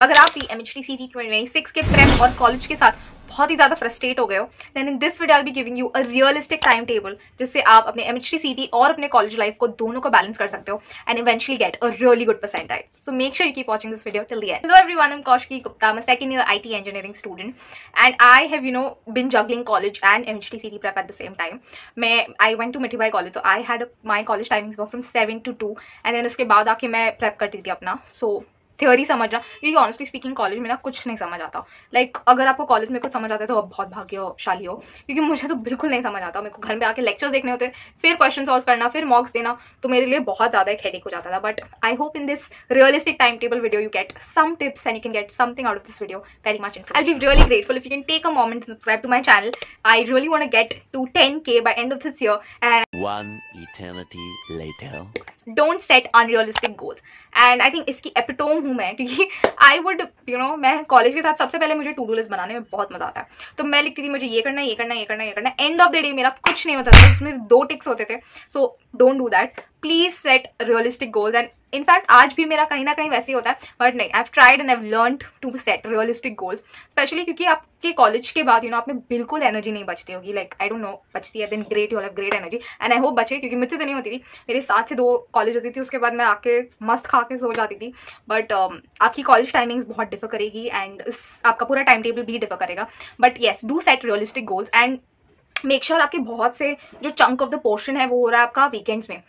अगर आप भी M H T C T twenty के प्रेप और कॉलेज के साथ बहुत ही ज़्यादा फ्रस्ट्रेट हो गए हो then in this video I be giving you a realistic time table जिससे आप अपने M H T C T और अपने कॉलेज लाइफ को दोनों को बैलेंस कर सकते हो and eventually get a really good percentile so make sure you keep watching this video till the hello everyone I am Kaushiki Gupta मैं second year IT engineering student and I have you know been juggling college and M H T C T prep at the same time मैं I went to Mithibai college तो I had my college timings from seven to two and then उसके बाद आके मैं prep करती थी अपना. सो so, theory समझना क्योंकि ऑनेस्टली स्पीकिंग कॉलेज में ना कुछ नहीं समझ आता। लाइक like, अगर आपको कॉलेज में कुछ समझ आता है तो आप बहुत भाग्यशाली हो। क्योंकि मुझे तो बिल्कुल नहीं समझ आता। मेरे को घर में आके लेक्चर्स देखने होते फिर क्वेश्चन सॉल्व करना फिर मॉक्स देना तो मेरे लिए बहुत ज़्यादा एक हेडिक हो जाता था। But I hope in this realistic time table video you get some tips and you can get something out of this video very much I be really grateful if you can take a moment subscribe to my channel I really want get to ten K by end of this year and One eternity later. Don't set unrealistic goals and I think इसकी epitome हूँ मैं, क्योंकि आई would you know मैं college के साथ सबसे पहले मुझे टू डू लिस्ट बनाने में बहुत मज़ा आता है। तो मैं लिखती थी, मुझे ये करना ये करना ये करना ये करना एंड ऑफ़ द डे मेरा कुछ नहीं होता था, उसमें दो टिक्स होते थे। So don't do that please set realistic goals and in fact आज भी मेरा कहीं ना कहीं वैसे ही होता है बट नहीं I tried and I learn to set realistic goals specially क्योंकि आपके कॉलेज के बाद यू नो आप में बिल्कुल एनर्जी नहीं बचती होगी. लाइक आई डोंट नो बचती है then great you have great energy and I hope बचे क्योंकि मुझसे तो नहीं होती थी. मेरे सात से दो कॉलेज होती थी उसके बाद मैं आके मस्त खा के सो जाती थी. बट um, आपकी कॉलेज टाइमिंग्स बहुत डिफर करेगी एंड आपका पूरा टाइम टेबल भी डिफर करेगा. But yes do set realistic goals and make sure आपके बहुत से जो चंक ऑफ़ द पोर्शन है वो हो रहा है आपका वीकेंड्स में.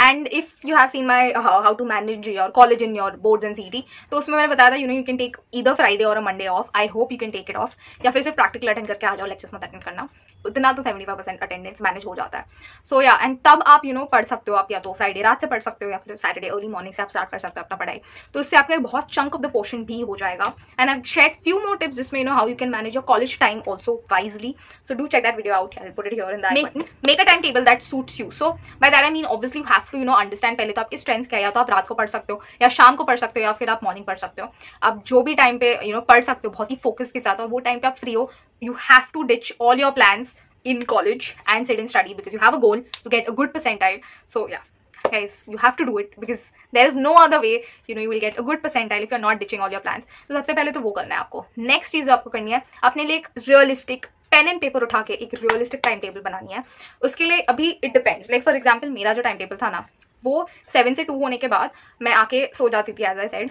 And if you have seen my how to manage your college in your board and see तो उसमें मैंने बताया था you know you can take इधर फ्राइडे और Monday off I hope you can take it off या फिर सिर्फ़ प्रैक्टिकल अटेंड करके आ जाओ लेक्चर्स मत अटेंड करना. उतना तो seventy five percent attendance manage हो जाता है। सो या एंड तब आप यू you नो know, पढ़ सकते हो आप या तो फ्राइडे रात से पढ़ सकते हो या फिर सैटरडे अर्ली मॉर्निंग से आप स्टार्ट कर सकते हो अपना पढ़ाई। तो इससे आपका बहुत चंक ऑफ़ द पोर्शन भी हो जाएगा। And I share few more tips जिसमें you know how you can manage your college time also wisely so do check that video out put it here in that make a time table that suits you so by that I mean obviously have to you know understand पहले तो आपकी strength क्या है या तो आप रात को पढ़ सकते हो या शाम को पढ़ सकते हो या फिर आप मॉर्निंग पढ़ सकते हो। आप जो भी टाइम पे यू नो पढ़ सकते हो बहुत ही फोकस के साथ और वो टाइम पे आप फ्री हो you have to ditch all your plans in college and sit and study because you have a goal to get a good percentile. So yeah, guys, you have to do it because there is no other way, you know, you will get a good percentile if you're not ditching all your plans. तो सबसे पहले तो वो करना है आपको next चीज़ आपको करनी है अपने लिए एक रियलिस्टिक पेन एंड पेपर उठा के एक रियलिस्टिक टाइम टेबल बनानी है उसके लिए अभी it depends like for example मेरा जो टाइम टेबल था ना वो सेवन से टू होने के बाद मैं आके सो जाती थी एज आई साइड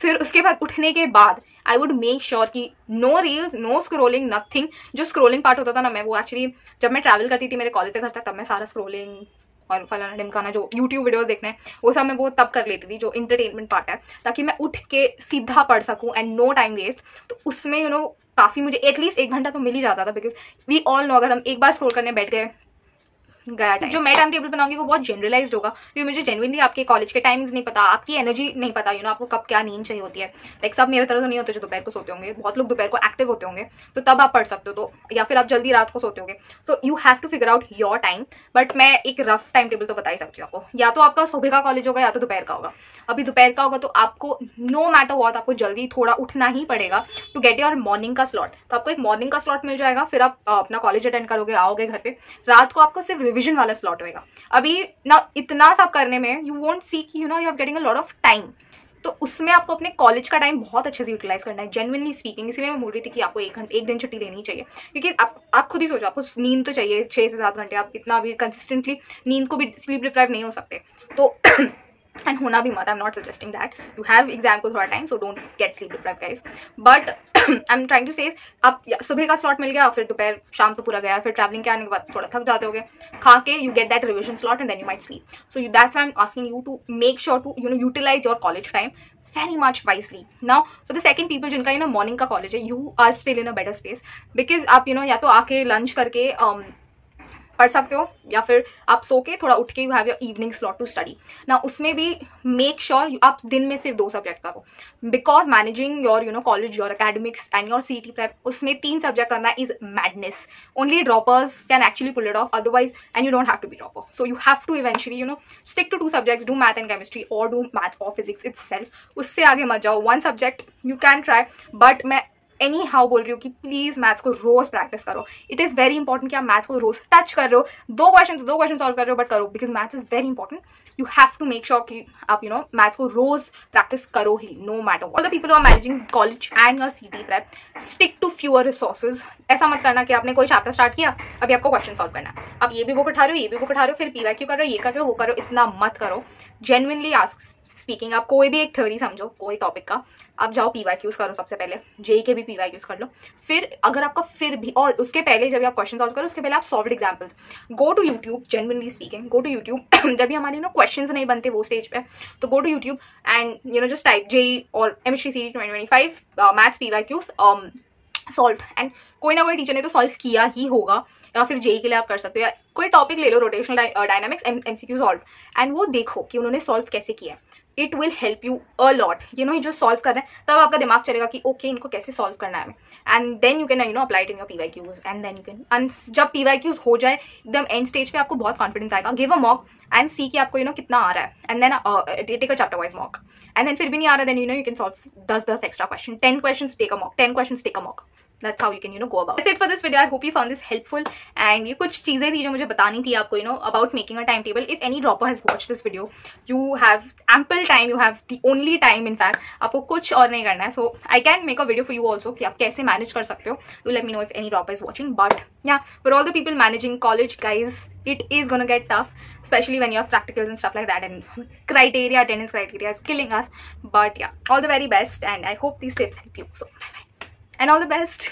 फिर उसके बाद उठने के बाद आई वुड मेक श्योर कि no reels no scrolling nothing जो स्क्रोलिंग पार्ट होता था ना मैं वो एक्चुअली जब मैं ट्रैवल करती थी मेरे कॉलेज से घर तक तब मैं सारा स्क्रोलिंग और फलाना ढिमकाना जो यूट्यूब वीडियोस देखने हैं वो सब मैं वो तब कर लेती थी जो इंटरटेनमेंट पार्ट है ताकि मैं उठ के सीधा पढ़ सकूँ एंड नो टाइम वेस्ट तो उसमें यू you नो know, काफ़ी मुझे एटलीस्ट एक घंटा तो मिल ही जाता था बिकॉज़ वी ऑल नो अगर हम एक बार स्क्रोल करने बैठ गए गया टाइम जो मैं टाइम टेबल बनाऊँगी, वो बहुत जनरलाइज होगा, क्योंकि मुझे जेनविनली आपके कॉलेज के टाइमिंग्स नहीं पता, आपकी एनर्जी नहीं पता यू नो आपको कब क्या नींद चाहिए होती है। लाइक सब मेरे तरह तो नहीं होते जो दोपहर को सोते होंगे, बहुत लोग दोपहर को एक्टिव होते होंगे तो तब आप पढ़ सकते हो तो या फिर आप जल्दी रात को सोते होंगे। So you have to figure out your time but मैं एक रफ टाइम टेबल तो बता ही सकती हूँ आपको। या तो आपका सुबह का कॉलेज होगा, या तो दोपहर का होगा। अभी दोपहर का होगा तो आपको नो मैटर वॉट आपको जल्दी थोड़ा उठना ही पड़ेगा टू गेट योर मॉर्निंग का स्लॉट तो आपको एक मॉर्निंग का स्लॉट मिल जाएगा, फिर आप अपना कॉलेज अटेंड करोगे, आओगे घर पे। रात को आपको सिर्फ़ रिविजन वाला स्लॉट होगा अभी ना, इतना सब करने में you want see you know you are getting a lot of time तो उसमें आपको अपने कॉलेज का टाइम बहुत अच्छे से यूटिलाइज करना है जेनविनली स्पीकिंग इसलिए मैं बोल रही थी कि आपको एक घंटे, एक दिन छुट्टी लेनी चाहिए। क्योंकि आप आप खुद ही सोचो, आपको नींद तो चाहिए छः से सात घंटे। आप इतना भी कंसिस्टेंटली नींद को भी स्लीप डिप्राइव नहीं हो सकते। तो एंड होना भी मत I am not suggesting that you have exam को थोड़ा time so don't get sleep deprive guys but I am trying to says आप सुबह का स्लॉट मिल गया फिर दोपहर शाम तो पूरा गया फिर ट्रैवलिंग के आने के बाद थोड़ा थक जाते हो गए खा के you get that revision slot and then you might sleep so you that's I am asking you to make sure to you know utilize your college time very much wisely. Now for the second people जिनका you know morning का college है you are still in a better space because आप you know या तो आके lunch करके um, पढ़ सकते हो, या फिर आप सो के थोड़ा उठ के you have your evening slot to study ना उसमें भी मेक श्योर sure आप दिन में सिर्फ़ दो सब्जेक्ट करो. Because managing your you know college your academics and your C T prep उसमें तीन सब्जेक्ट करना is madness only droppers can actually pull it off otherwise and you don't have to be dropper so you have to eventually you know stick to two subjects do math and chemistry और do maths और physics it's उससे आगे मत जाओ. One subject you can try but मैं any how बोल रही हूँ कि प्लीज़ मैथ्स को रोज प्रैक्टिस करो। इट इज़ वेरी इंपॉर्टेंट कि आप मैथ्स को रोज टच कर रहे हो। दो क्वेश्चन तो दो क्वेश्चन सॉल्व कर रहे हो बट करो because maths is very important you have to make sure कि आप यू नो मैथ्स को रोज प्रैक्टिस करो ही no matter all the people are managing college and your C T prep stick to fewer resources ऐसा मत करना कि आपने कोई चैप्टर स्टार्ट किया, अभी आपको क्वेश्चन सॉल्व करना है। आप ये भी बुक उठा रहे हो, ये भी बुक उठा रहे हो, फिर पी क्यों कर रहे हो, ये कर रहे हो, वो करो इतना मत करो। जेनविनली आस्क स्पीकिंग आप कोई भी एक थ्योरी समझो, कोई टॉपिक का, आप जाओ पी वाई क्यूज करो सबसे पहले जेई के भी पी वाई क्यूज कर लो। फिर अगर आपका फिर भी, और उसके पहले जब आप क्वेश्चन सॉल्व करो, उसके पहले आप solve examples go to YouTube genuinely speaking go to YouTube जब भी हमारे नो क्वेश्चन नहीं बनते वो स्टेज पे तो go to YouTube and you know just type JEE और M H C twenty twenty five maths P Y Qs solve and कोई ना कोई टीचर ने तो सॉल्व किया ही होगा, या फिर जेई के लिए आप कर सकते हो, या कोई टॉपिक ले लो rotational dynamics M M C Q solve and वो देखो कि उन्होंने सॉल्व कैसे किया it will help you a lot you know ये जो सॉल्व कर रहे हैं तब आपका दिमाग चलेगा कि ओके okay, इनको कैसे सॉल्व करना है and then you can you know apply in your P Y Qs and then you can and जब पी वाई क्यूज हो जाए एकदम एंड स्टेज पे आपको बहुत कॉन्फिडेंस आएगा। Give a mock and see कि आपको यू नो कितना आ रहा है। And then take a chapter wise mock and then फिर भी नहीं आ रहा then you know you can solve दस दस extra question ten question take a mock ten question take a mock that's how you can you know go about that's it for this video. I hope you found this helpful. And you, kuch cheeze thi jo mujhe batani thi aapko you know about making a timetable. If any dropper has watched this video you have ample time. You have the only time in fact aapko kuch aur nahi karna hai so i can make a video for you also ki aap kaise manage kar sakte ho do let me know if any dropper is watching. But yeah for all the people managing college guys it is gonna get tough especially when you have practicals and stuff like that and criteria attendance criteria is killing us. But yeah all the very best and i hope these tips help you. So bye bye and all the best.